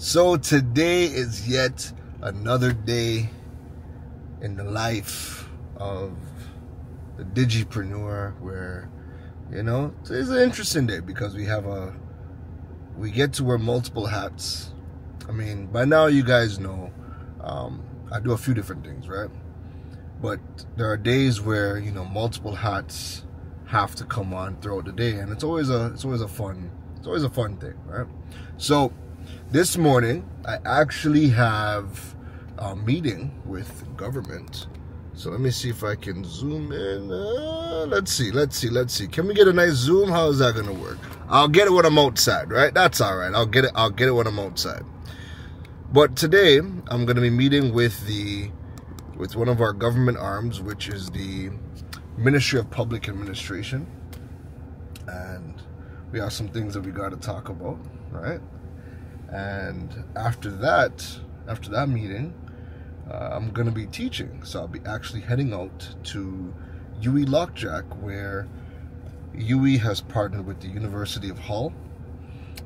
So today is yet another day in the life of the digipreneur where you know it's an interesting day because we have a we get to wear multiple hats. I mean by now you guys know um, i do a few different things right? But there are days where you know multiple hats have to come on throughout the day and it's always a it's always a fun it's always a fun thing right? So this morning i actually have a meeting with government so let me see if I can zoom in. Uh, let's see, let's see, let's see. Can we get a nice zoom? How is that gonna work? I'll get it when I'm outside, right? That's all right. I'll get it. I'll get it when I'm outside. But today I'm gonna be meeting with the with one of our government arms, which is the Ministry of Public Administration, and we have some things that we got to talk about, right? And after that, after that meeting, uh, I'm going to be teaching. So I'll be actually heading out to UWI Lok Jack, where UWI has partnered with the University of Hull.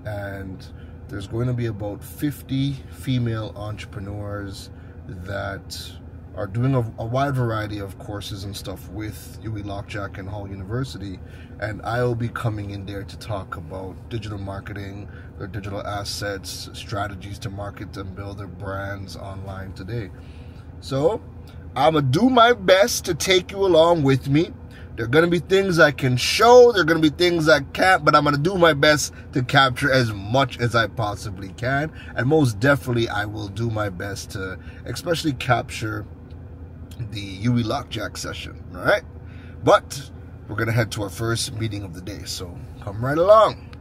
And there's going to be about 50 female entrepreneurs that are doing a, a, wide variety of courses and stuff with UWI Lok Jack and Hull University. And I will be coming in there to talk about digital marketing, their digital assets, strategies to market and build their brands online today. So I'm going to do my best to take you along with me. There are going to be things I can show, there are going to be things I can't, but I'm going to do my best to capture as much as I possibly can. And most definitely, I will do my best to especially capture the UWI Lok Jack session, all right? But we're going to head to our first meeting of the day, so come right along.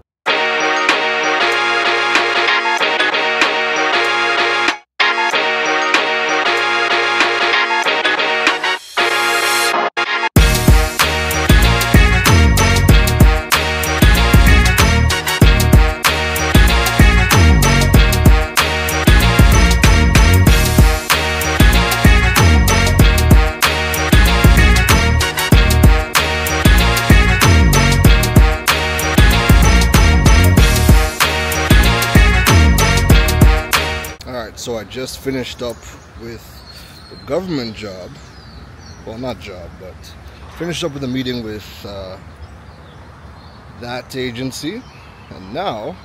Just finished up with the government job. Well, not job, but finished up with a meeting with uh, that agency. And now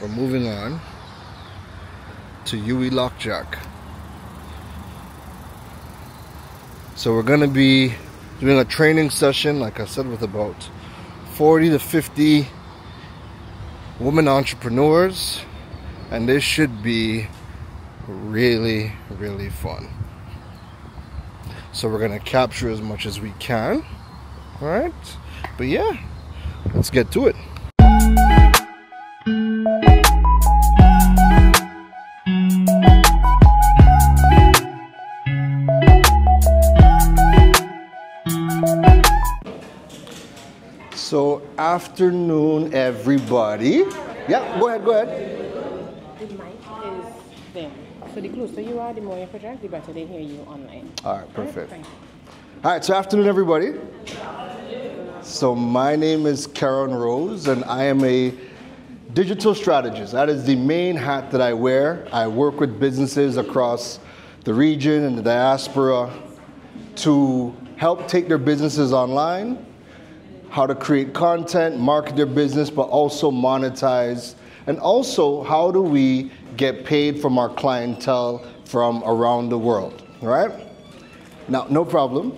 we're moving on to UWI Lok Jack. So we're going to be doing a training session, like I said, with about 40 to 50 women entrepreneurs and this should be really really fun so we're gonna capture as much as we can all right but yeah let's get to it So afternoon everybody. Yeah, go ahead, go ahead. So the closer you are, the more you project, the better they hear you online. All right, perfect. All right, All right so afternoon, everybody. So my name is Keron Rose, and I am a digital strategist. That is the main hat that I wear. I work with businesses across the region and the diaspora to help take their businesses online, how to create content, market their business, but also monetize, and also how do we get paid from our clientele from around the world, right? Now, no problem.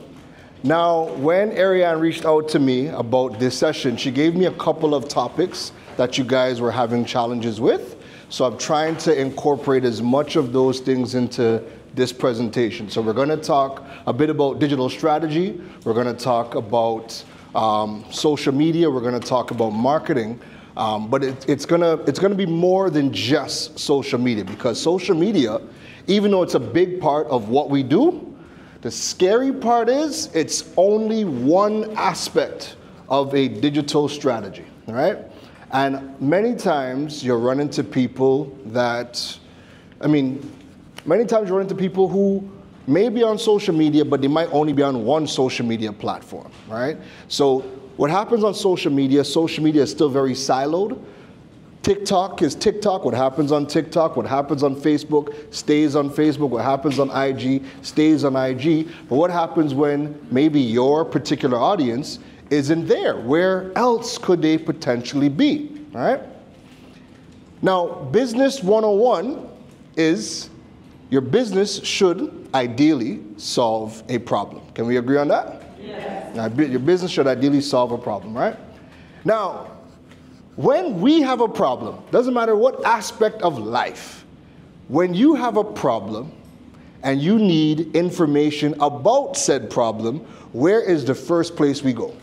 Now, when Ariane reached out to me about this session, she gave me a couple of topics that you guys were having challenges with. So I'm trying to incorporate as much of those things into this presentation. So we're going to talk a bit about digital strategy. We're going to talk about um, social media. We're going to talk about marketing. Um, but it, it's gonna it's gonna be more than just social media because social media, even though it's a big part of what we do, the scary part is it's only one aspect of a digital strategy, right? And many times you run into people that, I mean, many times you run into people who may be on social media, but they might only be on one social media platform, right? So what happens on social media, social media is still very siloed. TikTok is TikTok. What happens on TikTok, what happens on Facebook, stays on Facebook. What happens on IG, stays on IG. But what happens when maybe your particular audience isn't there? Where else could they potentially be? All right? Now, Business 101 is your business should ideally solve a problem. Can we agree on that? Yes. Now, your business should ideally solve a problem, right? Now, when we have a problem, doesn't matter what aspect of life, when you have a problem and you need information about said problem, where is the first place we go?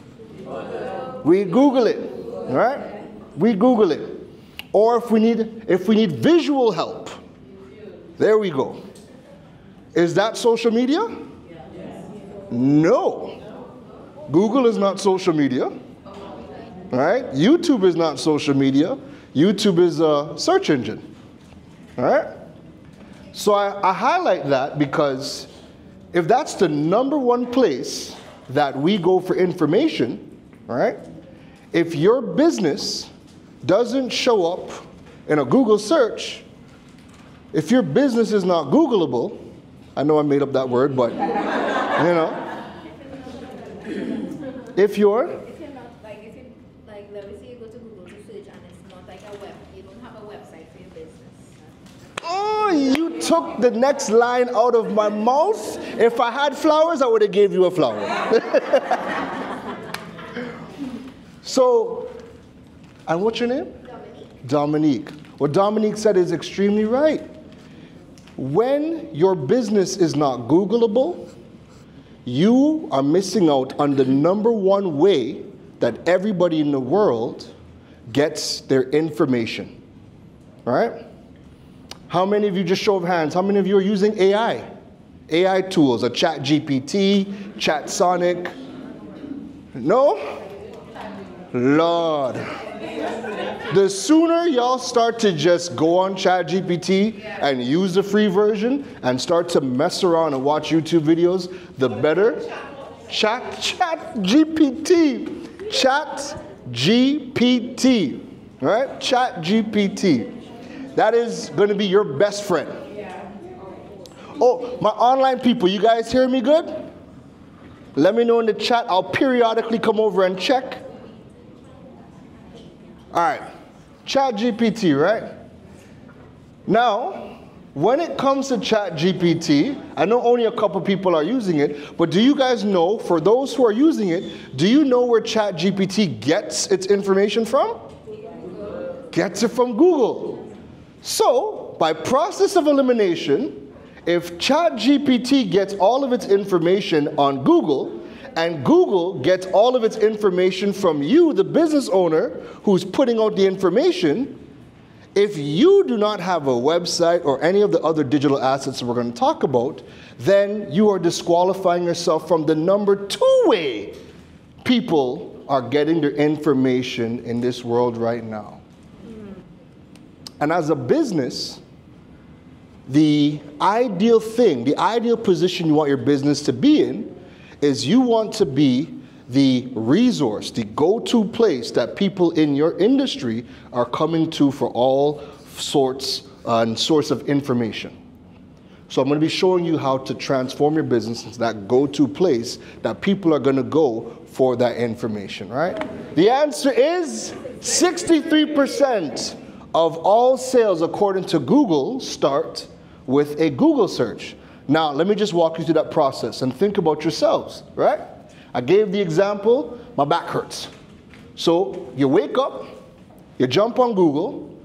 We Google it, right? We Google it. Or if we need if we need visual help, there we go. Is that social media? No. Google is not social media. Right? YouTube is not social media. YouTube is a search engine. Right? So I, I highlight that because if that's the number one place that we go for information, right? If your business doesn't show up in a Google search, if your business is not Googleable, I know I made up that word, but you know, if you're If you're not like if you like let me say you go to Google to search and it's not like a web you don't have a website for your business. Oh, you took the next line out of my mouth. If I had flowers, I would have gave you a flower. so, and what's your name? Dominique. Dominique. What Dominique said is extremely right. When your business is not Googleable, you are missing out on the number one way that everybody in the world gets their information. Right? How many of you, just show of hands, how many of you are using AI? AI tools, a chat GPT, Chatsonic? No? Lord. The sooner y'all start to just go on ChatGPT and use the free version and start to mess around and watch YouTube videos, the better. Chat Chat GPT. Chat GPT. Right? Chat GPT. That is going to be your best friend. Oh, my online people, you guys hear me good? Let me know in the chat. I'll periodically come over and check. All right. Chat GPT, right? Now, when it comes to Chat GPT, I know only a couple people are using it, but do you guys know, for those who are using it, do you know where Chat GPT gets its information from? Gets it from Google. So, by process of elimination, if Chat GPT gets all of its information on Google, and Google gets all of its information from you, the business owner who's putting out the information. If you do not have a website or any of the other digital assets we're going to talk about, then you are disqualifying yourself from the number two way people are getting their information in this world right now. Hmm. And as a business, the ideal thing, the ideal position you want your business to be in is you want to be the resource, the go to place that people in your industry are coming to for all sorts uh, and source of information. So I'm going to be showing you how to transform your business into that go to place that people are going to go for that information, right? The answer is 63% of all sales, according to Google, start with a Google search. Now, let me just walk you through that process and think about yourselves, right? I gave the example, my back hurts. So you wake up, you jump on Google,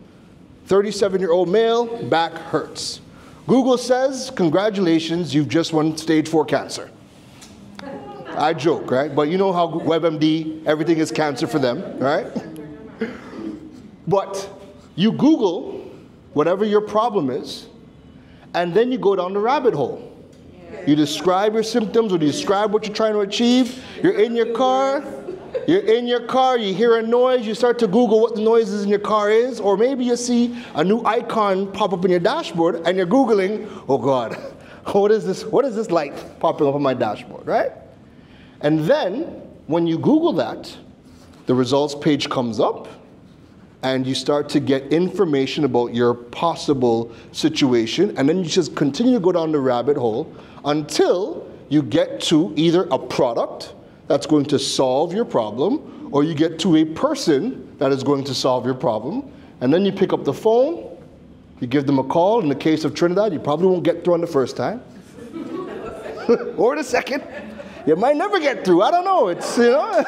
37 year old male, back hurts. Google says, Congratulations, you've just won stage four cancer. I joke, right? But you know how WebMD, everything is cancer for them, right? But you Google whatever your problem is, and then you go down the rabbit hole. You describe your symptoms or you describe what you're trying to achieve. You're in your car. You're in your car, you hear a noise, you start to Google what the noises in your car is, or maybe you see a new icon pop up in your dashboard and you're Googling, oh God, what is this? What is this light popping up on my dashboard, right? And then when you Google that, the results page comes up, and you start to get information about your possible situation, and then you just continue to go down the rabbit hole until you get to either a product that's going to solve your problem, or you get to a person that is going to solve your problem, and then you pick up the phone, you give them a call. In the case of Trinidad, you probably won't get through on the first time, or the second. You might never get through. I don't know. It's, you know.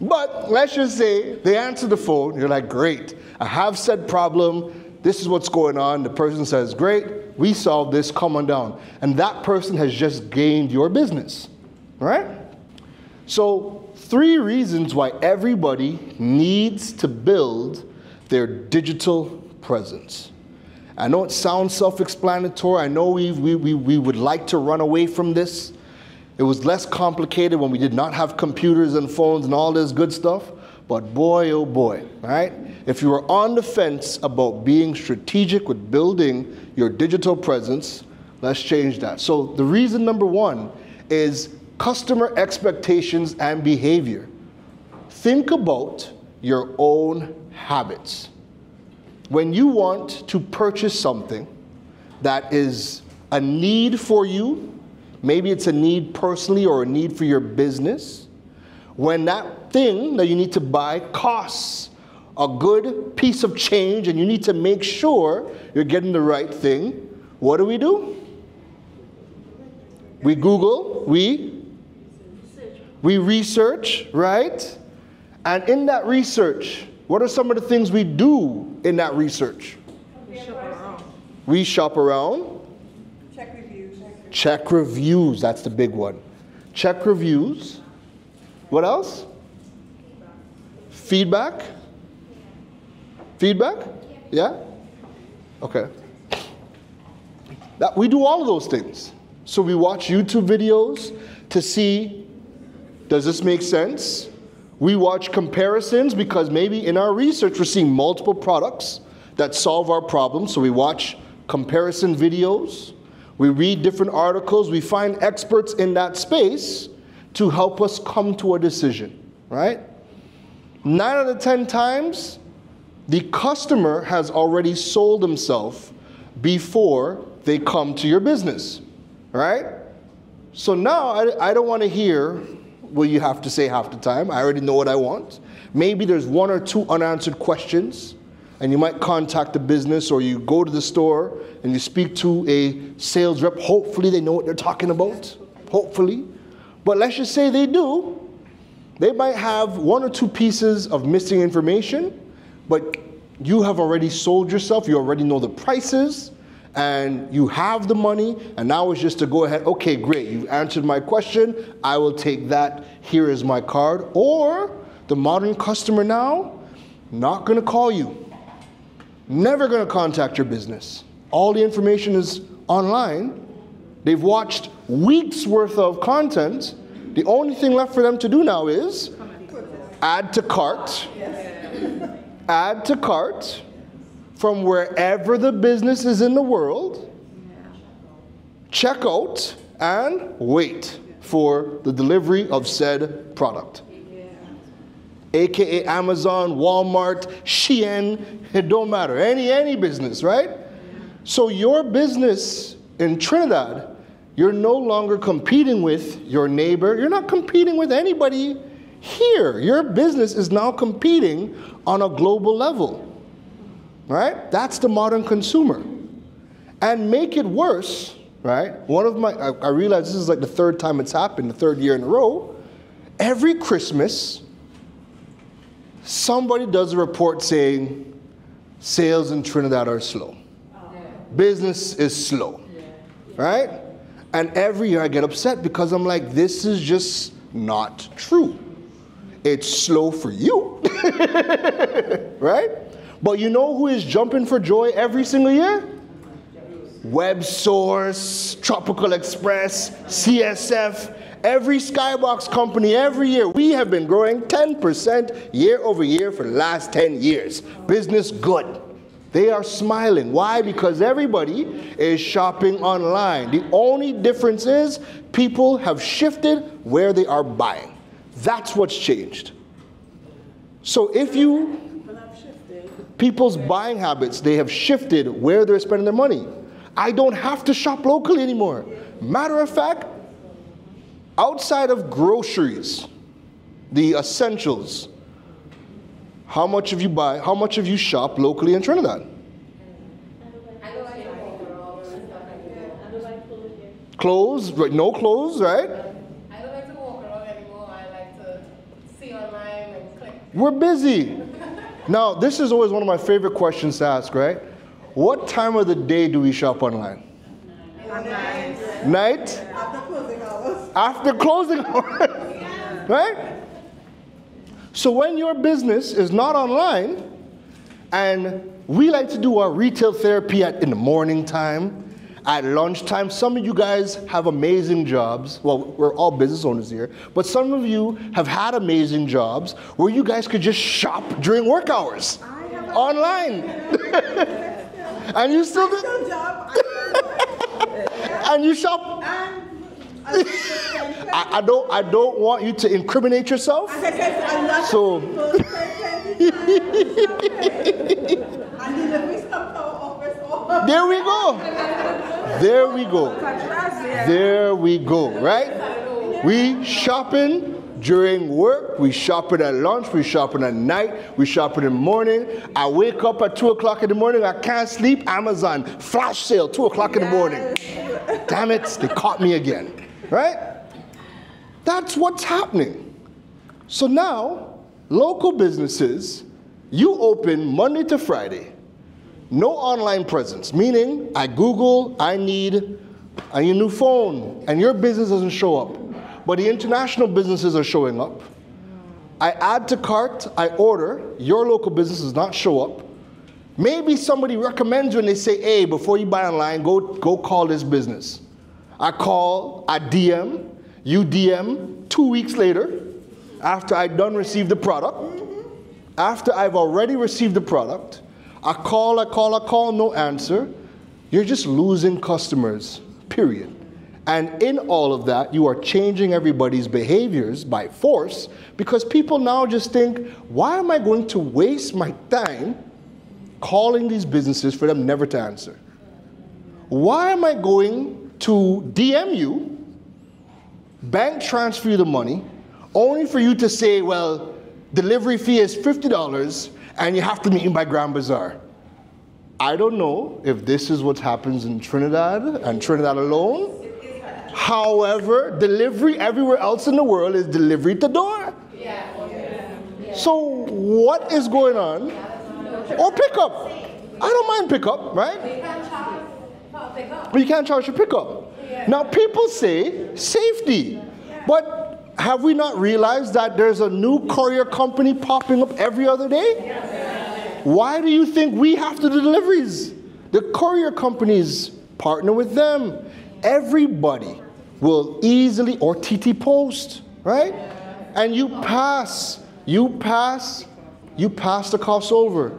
but let's just say they answer the phone. You're like, great. I have said problem. This is what's going on. The person says, great. We solved this. Come on down. And that person has just gained your business. Right? So, three reasons why everybody needs to build their digital presence. I know it sounds self explanatory. I know we, we, we, we would like to run away from this. It was less complicated when we did not have computers and phones and all this good stuff. But boy, oh boy, right? If you are on the fence about being strategic with building your digital presence, let's change that. So, the reason number one is customer expectations and behavior. Think about your own habits when you want to purchase something that is a need for you, maybe it's a need personally or a need for your business, when that thing that you need to buy costs a good piece of change and you need to make sure you're getting the right thing, what do we do? We Google, we we research, right? And in that research, what are some of the things we do in that research? We shop around. We shop around. Check reviews. Check reviews, that's the big one. Check reviews. What else? Feedback. Feedback? Yeah? Okay. That, we do all of those things. So we watch YouTube videos to see does this make sense? We watch comparisons because maybe in our research we're seeing multiple products that solve our problems. So we watch comparison videos. We read different articles. We find experts in that space to help us come to a decision, right? Nine out of 10 times, the customer has already sold himself before they come to your business, right? So now I, I don't want to hear what you have to say half the time. I already know what I want. Maybe there's one or two unanswered questions, and you might contact the business or you go to the store and you speak to a sales rep. Hopefully, they know what they're talking about. Hopefully. But let's just say they do. They might have one or two pieces of missing information, but you have already sold yourself. You already know the prices and you have the money, and now it's just to go ahead, okay, great, you've answered my question, I will take that, here is my card. Or the modern customer now, not gonna call you, never gonna contact your business. All the information is online. They've watched weeks worth of content. The only thing left for them to do now is add to cart, add to cart, from wherever the business is in the world, check out, and wait for the delivery of said product. AKA Amazon, Walmart, Shein, it don't matter. Any any business, right? So your business in Trinidad, you're no longer competing with your neighbor. You're not competing with anybody here. Your business is now competing on a global level right? That's the modern consumer. And make it worse, right? One of my, I, I realize this is like the third time it's happened, the third year in a row. Every Christmas, somebody does a report saying sales in Trinidad are slow. Business is slow, right? And every year I get upset because I'm like, this is just not true. It's slow for you, right? But you know who is jumping for joy every single year? Web Source, Tropical Express, CSF, every Skybox company every year. We have been growing 10% year over year for the last 10 years. Business good. They are smiling. Why? Because everybody is shopping online. The only difference is people have shifted where they are buying. That's what's changed. So if you people's buying habits, they have shifted where they're spending their money. I don't have to shop locally anymore. Matter of fact, outside of groceries, the essentials, how much of you buy, how much of you shop locally in Trinidad? I go like overalls and stuff like that. Clothes, right? No clothes, right? I don't like to walk around anymore. I like to see online and click. We're busy. Now, this is always one of my favorite questions to ask, right? What time of the day do we shop online? Night? Night? After closing hours. After closing hours. right? So when your business is not online, and we like to do our retail therapy at in the morning time, at lunchtime. Some of you guys have amazing jobs. Well, we're all business owners here, but some of you have had amazing jobs where you guys could just shop during work hours online. and you still do, and you shop. I I, I don't I don't want you to incriminate yourself. So- and deliveries come to our office all There we go. There we go. There we go, right? We shopping during work, we shopping at lunch, we shopping at night, we shopping in the morning. I wake up at 2 o'clock in the morning, I can't sleep. Amazon, flash sale, 2 o'clock in the morning. Damn it, they caught me again, right? That's what's happening. So now, local businesses, you open Monday to Friday, no online presence, meaning I Google, I need a new phone, and your business doesn't show up. But the international businesses are showing up. I add to cart, I order, your local business does not show up. Maybe somebody recommends you and they say, hey, before you buy online, go, go call this business. I call, I DM, you DM two weeks later, after I've done receive the product, after I've already received the product, I call, I call, I call, no answer. You're just losing customers, period. And in all of that, you are changing everybody's behaviors by force because people now just think, why am I going to waste my time calling these businesses for them never to answer? Why am I going to DM you, bank transfer you the money, only for you to say, well, delivery fee is $50 and you have to meet me by Grand Bazaar? I don't know if this is what happens in Trinidad and Trinidad alone. However, delivery everywhere else in the world is delivery to door. So what is going on? Or pickup. I don't mind pickup, right? But you can't charge for pickup. Now people say safety, but have we not realized that there's a new courier company popping up every other day? Why do you think we have to do deliveries? The courier companies partner with them. Everybody will easily, or TT Post, right? And you pass, you pass, you pass the cost over.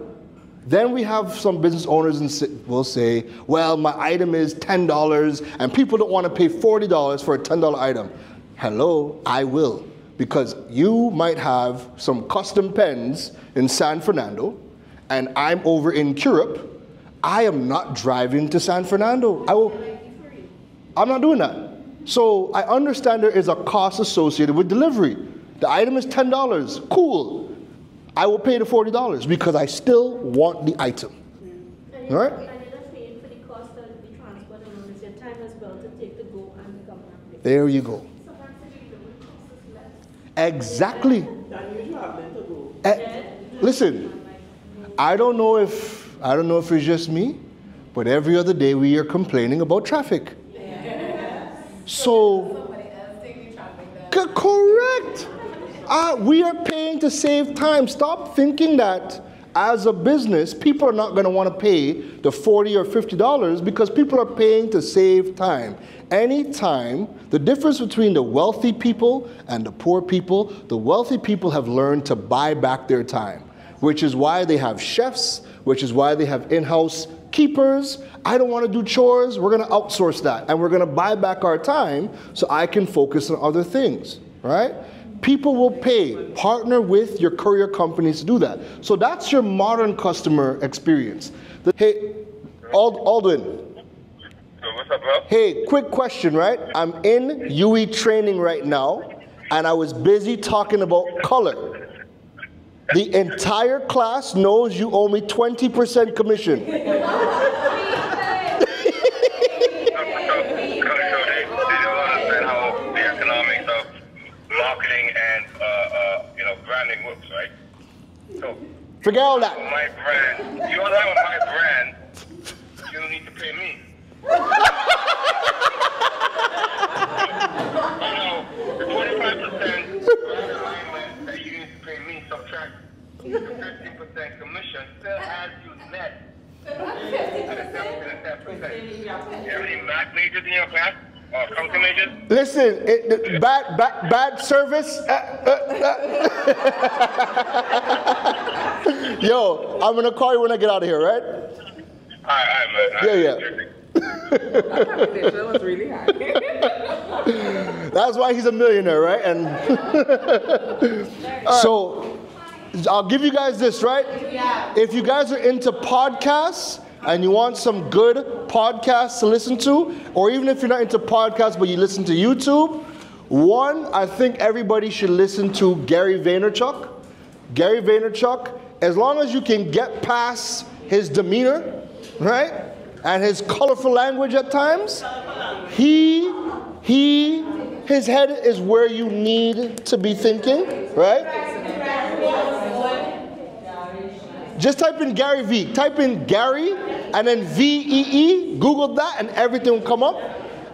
Then we have some business owners and will say, well, my item is $10 and people don't want to pay $40 for a $10 item. Hello, I will. Because you might have some custom pens in San Fernando and I'm over in Europe. I am not driving to San Fernando. I will, I'm not doing that. So I understand there is a cost associated with delivery. The item is $10. Cool. I will pay the $40 because I still want the item. All right. you're, and you're not paying for the the transport alone, it's your time as well the go and come back. There you go. So actually, the would cost us less. Exactly. Eh, listen, I don't know if I don't know if it's just me, but every other day we are complaining about traffic. So correct. Uh, we are paying to save time. Stop thinking that as a business, people are not going to want to pay the 40 or 50 dollars because people are paying to save time. Anytime, the difference between the wealthy people and the poor people, the wealthy people have learned to buy back their time, which is why they have chefs, which is why they have in-house keepers. I don't want to do chores. We're going to outsource that and we're going to buy back our time so I can focus on other things, right? People will pay. Partner with your courier companies to do that. So that's your modern customer experience. The- hey, Ald- Aldwin. Up. Hey, quick question, right? I'm in UE training right now, and I was busy talking about color. The entire class knows you owe me 20% commission. So, so, so they, they don't understand how the economics of marketing and uh, uh, you know branding works, right? So Forget all that. my brand, you align with my brand, you don't need to pay me. you know, the 25% brand alignment that you need to pay me, subtract the 50% commission, still has you net. At a 10%. You have any math majors in your class? Or? Listen, it, the- bad, bad, bad service. uh, uh, uh. Yo, I'm gonna call you when I get out of here, right? Alright, alright, man. Yeah, yeah. That was really high. That's why he's a millionaire, right? And so I'll give you guys this, right? If you guys are into podcasts and you want some good podcasts to listen to, or even if you're not into podcasts but you listen to YouTube, one, I think everybody should listen to Gary Vaynerchuk. Gary Vaynerchuk, as long as you can get past his demeanor, right? And his colorful language at times, he he his head is where you need to be thinking, right? Just type in Gary V. Type in Gary and then V E E. Google that and everything will come up.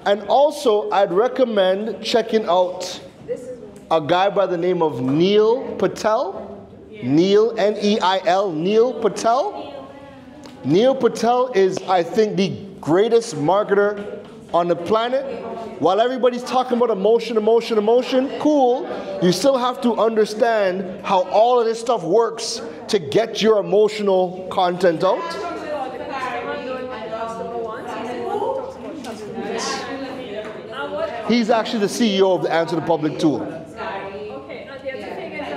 And also, I'd recommend checking out a guy by the name of Neil Patel. Neil, N E I L, Neil Patel. Neil Patel is, I think, the greatest marketer on the planet. While everybody's talking about emotion, emotion, emotion, cool, you still have to understand how all of this stuff works to get your emotional content out. He's actually the CEO of the Answer the Public tool. Okay, and the other thing is,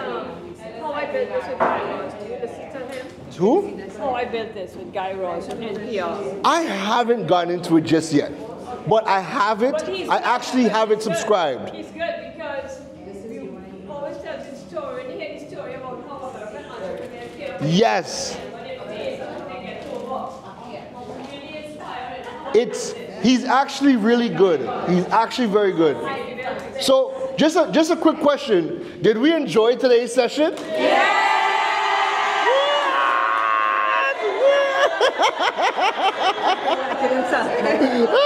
how I built this with Guy Raz. Do you listen to him? Who? How I built this with Guy Raz and NPR. I haven't gotten into it just yet, but I have it. I actually have it subscribed. He's good because he always tells his story, and hear the story about how an entrepreneur Yes, when they made something, they get two bucks. Really inspiring. it's he's actually really good. He's actually very good. So, just a just a quick question: Did we enjoy today's session? I couldn't